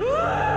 Ah!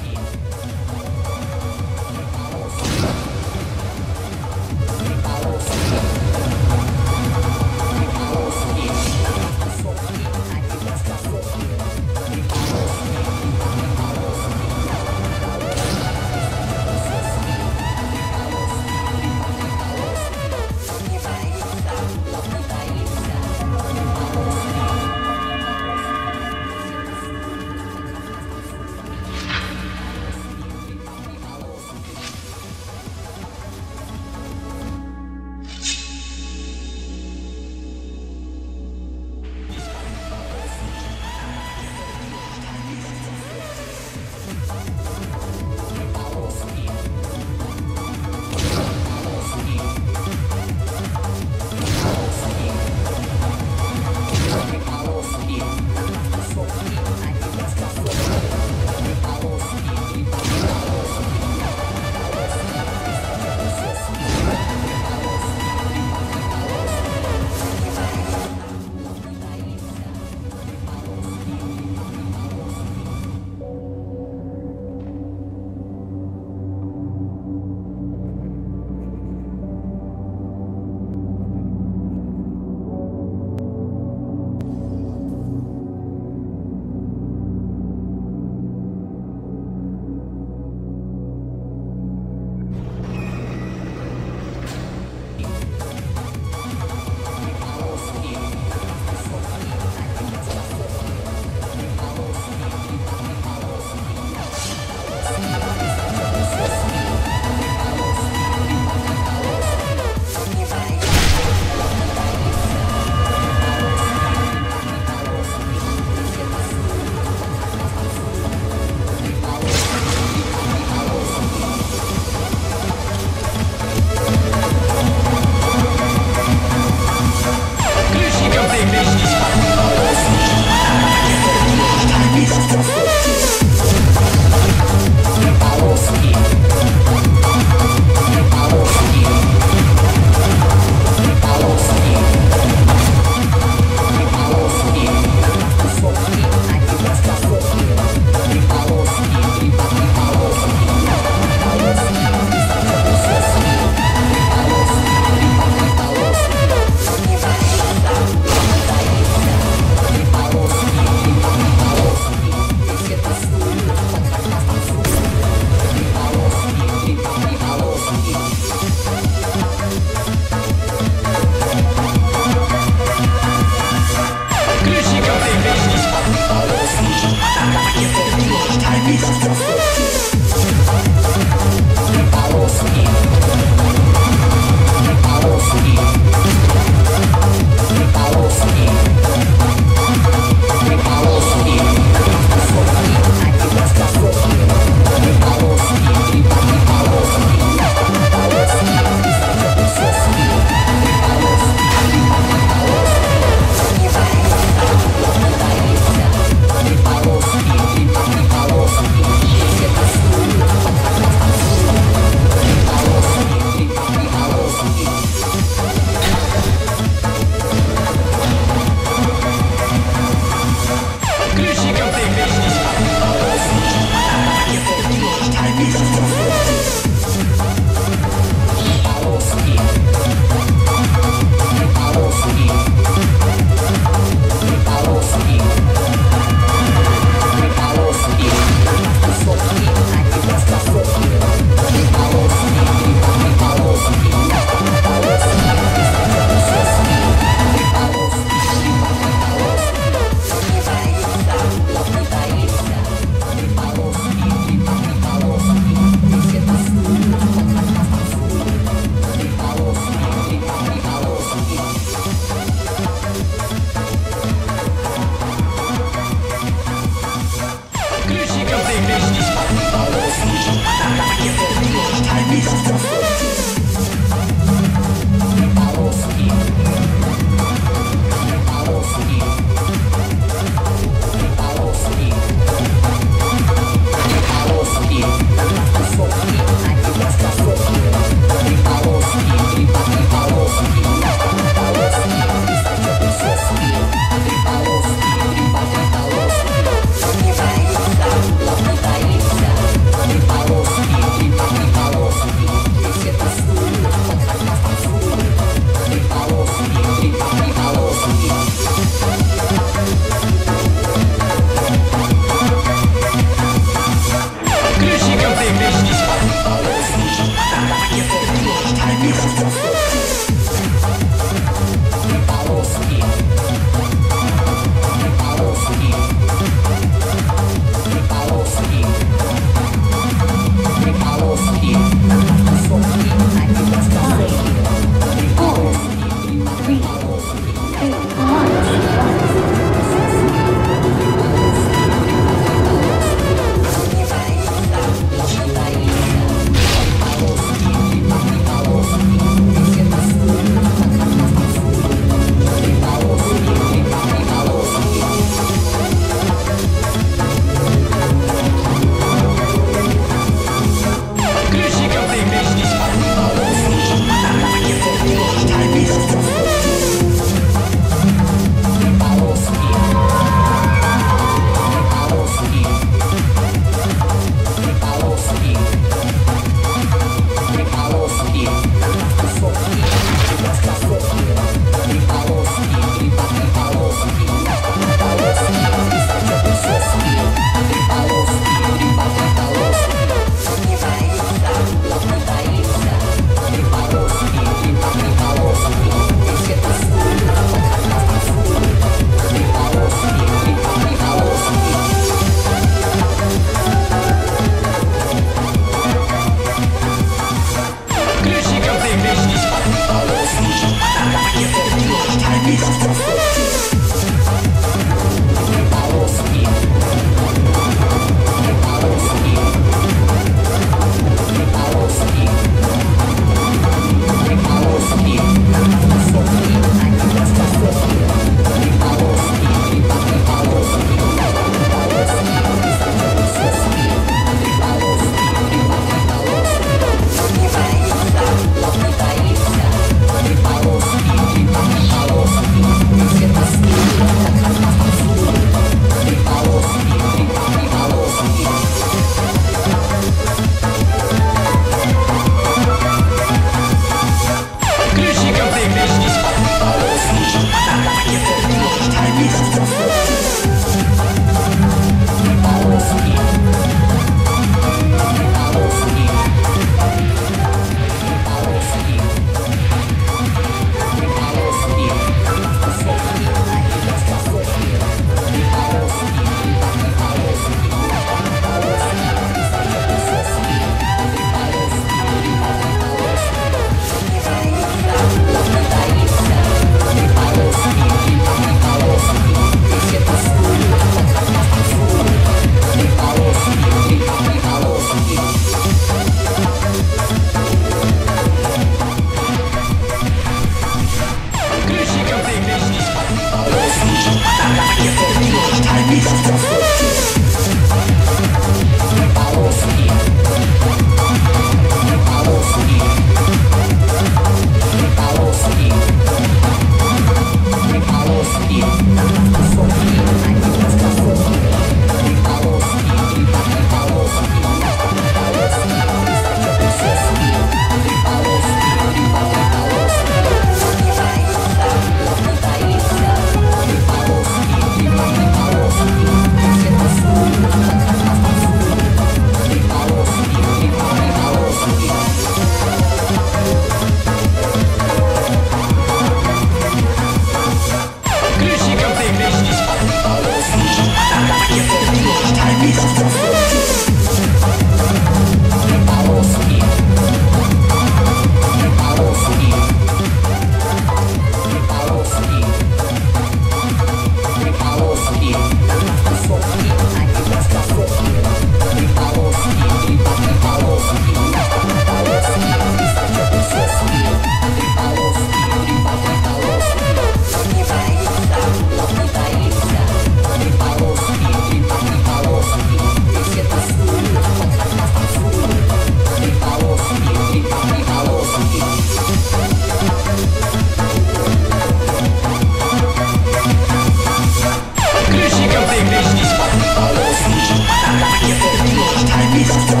Peace.